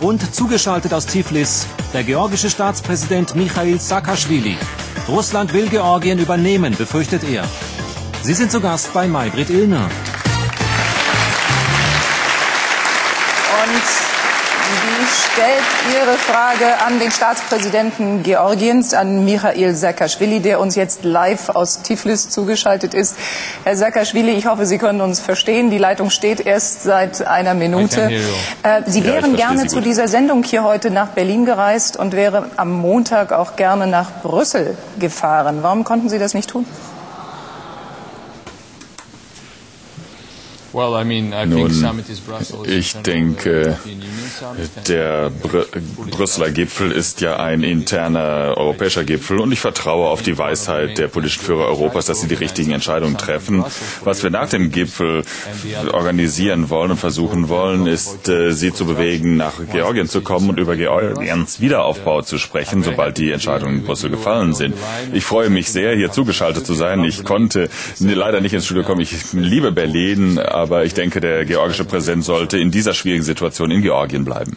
Und zugeschaltet aus Tiflis der georgische Staatspräsident Michail Saakashvili. Russland will Georgien übernehmen, befürchtet er. Sie sind zu Gast bei Maybrit Illner. Und die stellt ihre Frage an den Staatspräsidenten Georgiens, an Michail Saakashvili, der uns jetzt live aus Tiflis zugeschaltet ist. Herr Saakashvili, ich hoffe, Sie können uns verstehen. Die Leitung steht erst seit einer Minute. Äh, Sie wären gerne zu dieser Sendung hier heute nach Berlin gereist und wäre am Montag auch gerne nach Brüssel gefahren. Warum konnten Sie das nicht tun? Nun, ich denke, der Br Brüsseler Gipfel ist ja ein interner europäischer Gipfel und ich vertraue auf die Weisheit der politischen Führer Europas, dass sie die richtigen Entscheidungen treffen. Was wir nach dem Gipfel organisieren wollen und versuchen wollen, ist, äh, sie zu bewegen, nach Georgien zu kommen und über Georgiens Wiederaufbau zu sprechen, sobald die Entscheidungen in Brüssel gefallen sind. Ich freue mich sehr, hier zugeschaltet zu sein. Ich konnte leider nicht ins Studio kommen. Ich liebe Berlin, aber ich denke, der georgische Präsident sollte in dieser schwierigen Situation in Georgien bleiben.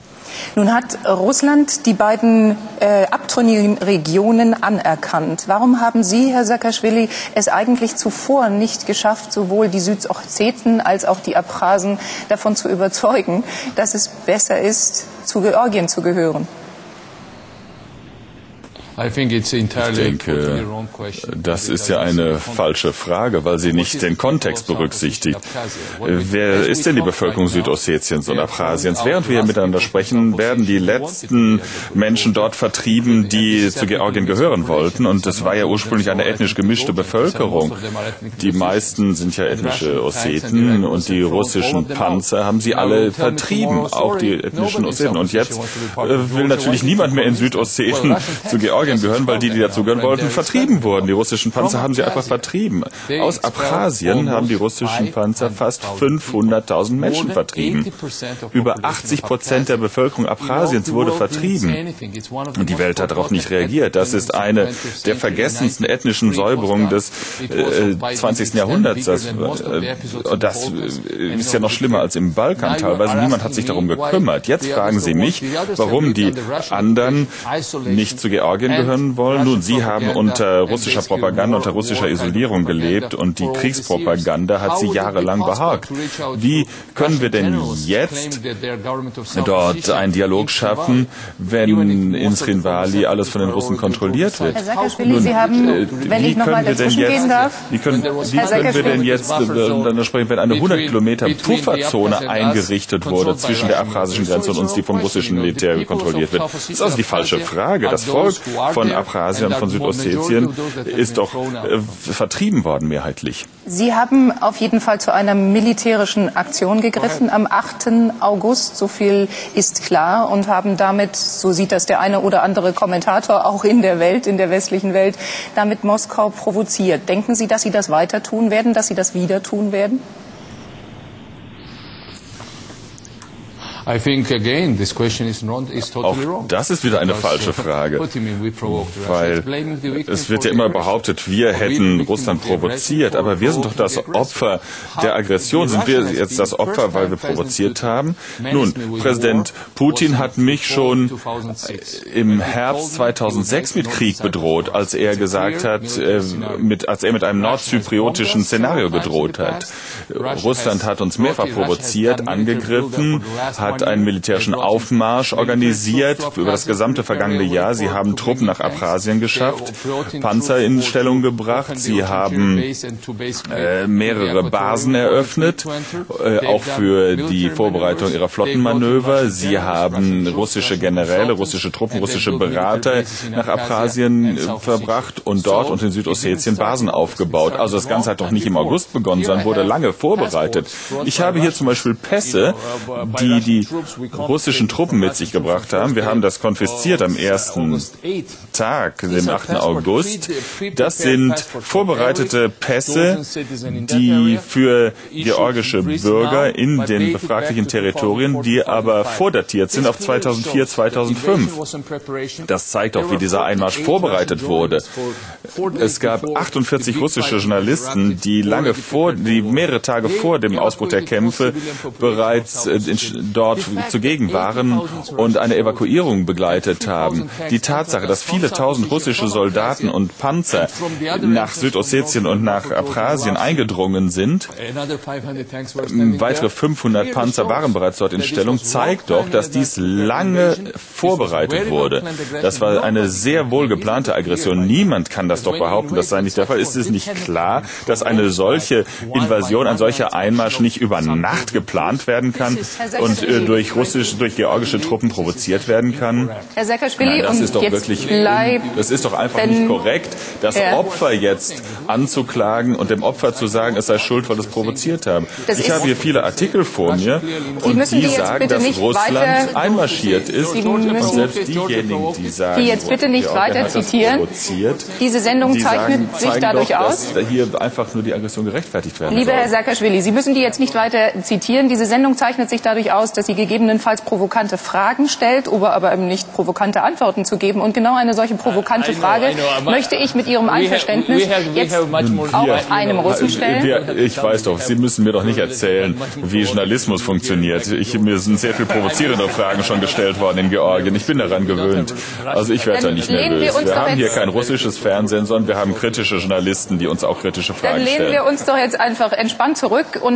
Nun hat Russland die beiden äh, abtrünnigen Regionen anerkannt. Warum haben Sie, Herr Saakashvili, es eigentlich zuvor nicht geschafft, sowohl die Südosseten als auch die Abchasen davon zu überzeugen, dass es besser ist, zu Georgien zu gehören? Ich denke, das ist ja eine falsche Frage, weil sie nicht den Kontext berücksichtigt. Wer ist denn die Bevölkerung Südossetiens und Abchasiens? Während wir hier miteinander sprechen, werden die letzten Menschen dort vertrieben, die zu Georgien gehören wollten. Und es war ja ursprünglich eine ethnisch gemischte Bevölkerung. Die meisten sind ja ethnische Osseten und die russischen Panzer haben sie alle vertrieben, auch die ethnischen Osseten. Und jetzt äh, will natürlich niemand mehr in Südosseten zu Georgien gehören, weil die, die dazugehören wollten, vertrieben wurden. Die russischen Panzer haben sie einfach vertrieben. Aus Abchasien haben die russischen Panzer fast 500.000 Menschen vertrieben. Über 80 Prozent der Bevölkerung Abchasiens wurde vertrieben. Und die Welt hat darauf nicht reagiert. Das ist eine der vergessensten ethnischen Säuberungen des äh, 20. Jahrhunderts. Das, äh, das äh, ist ja noch schlimmer als im Balkan teilweise. Niemand hat sich darum gekümmert. Jetzt fragen Sie mich, warum die anderen nicht zu Georgien gehören wollen. Nun, Sie haben unter russischer Propaganda, unter russischer Isolierung gelebt und die Kriegspropaganda hat Sie jahrelang behagt. Wie können wir denn jetzt dort einen Dialog schaffen, wenn in Srinvali alles von den Russen kontrolliert wird? Herr Saakashvili, Sie haben, äh, wenn wie ich noch mal können wir denn dazwischen jetzt, gehen darf. wie können, wie können wir denn jetzt äh, dann sprechen, wenn eine 100 Kilometer Pufferzone eingerichtet wurde zwischen der abchasischen Grenze und uns, die vom russischen Militär kontrolliert wird? Das ist also die falsche Frage. Das Volk von Abchasien und von Südossetien ist doch äh, vertrieben worden mehrheitlich. Sie haben auf jeden Fall zu einer militärischen Aktion gegriffen am 8. August, so viel ist klar, und haben damit, so sieht das der eine oder andere Kommentator auch in der Welt, in der westlichen Welt, damit Moskau provoziert. Denken Sie, dass Sie das weiter tun werden, dass Sie das wieder tun werden? Auch das ist wieder eine falsche Frage, weil es wird ja immer behauptet, wir hätten Russland provoziert, aber wir sind doch das Opfer der Aggression. Sind wir jetzt das Opfer, weil wir provoziert haben? Nun, Präsident Putin hat mich schon im Herbst 2006 mit Krieg bedroht, als er gesagt hat, äh, mit, als er mit einem nordzypriotischen Szenario gedroht hat. Russland hat uns mehrfach provoziert, angegriffen, hat einen militärischen Aufmarsch organisiert über das gesamte vergangene Jahr. Sie haben Truppen nach Abchasien geschafft, Panzer in Stellung gebracht. Sie haben äh, mehrere Basen eröffnet, äh, auch für die Vorbereitung ihrer Flottenmanöver. Sie haben russische Generäle, russische Truppen, russische Berater nach Abchasien äh, verbracht und dort und in Südossetien Basen aufgebaut. Also das Ganze hat doch nicht im August begonnen, sondern wurde lange vorbereitet. Ich habe hier zum Beispiel Pässe, die die russischen Truppen mit sich gebracht haben. Wir haben das konfisziert am ersten Tag, dem 8. August. Das sind vorbereitete Pässe, die für georgische Bürger in den befraglichen Territorien, die aber vordatiert sind auf 2004, 2005. Das zeigt auch, wie dieser Einmarsch vorbereitet wurde. Es gab 48 russische Journalisten, die lange vor, die mehrere Tage vor dem Ausbruch der Kämpfe bereits dort dort zugegen waren und eine Evakuierung begleitet haben. Die Tatsache, dass viele tausend russische Soldaten und Panzer nach Südossetien und nach Abchasien eingedrungen sind, weitere 500 Panzer waren bereits dort in Stellung, zeigt doch, dass dies lange vorbereitet wurde. Das war eine sehr wohl geplante Aggression. Niemand kann das doch behaupten, das sei nicht der Fall. Ist es nicht klar, dass eine solche Invasion, ein solcher Einmarsch nicht über Nacht geplant werden kann und äh, durch russische, durch georgische Truppen provoziert werden kann? Herr Saakashvili, das ist doch wirklich, das ist doch einfach nicht korrekt, das Opfer jetzt anzuklagen und dem Opfer zu sagen, es sei schuld, weil es provoziert haben. Ich habe hier viele Artikel vor mir und die, die sagen, dass Russland einmarschiert ist und selbst diejenigen, die sagen, die jetzt bitte nicht weiter zitieren. Diese Sendung zeichnet sagen, sich dadurch doch, aus, dass hier einfach nur die Aggression gerechtfertigt werden Lieber soll. Herr Saakashvili, Sie müssen die jetzt nicht weiter zitieren. Diese Sendung zeichnet sich dadurch aus, dass sie gegebenenfalls provokante Fragen stellt, aber, aber eben nicht provokante Antworten zu geben. Und genau eine solche provokante Frage möchte ich mit Ihrem Einverständnis jetzt auch einem Russen stellen. Wir, ich weiß doch, Sie müssen mir doch nicht erzählen, wie Journalismus funktioniert. Ich, mir sind sehr viel provozierende Fragen schon gestellt worden in Georgien. Ich bin daran gewöhnt. Also ich werde da nicht nervös. Wir, wir haben hier kein russisches Fernsehen, sondern wir haben kritische Journalisten, die uns auch kritische Fragen stellen. Dann lehnen wir uns doch jetzt einfach entspannt zurück und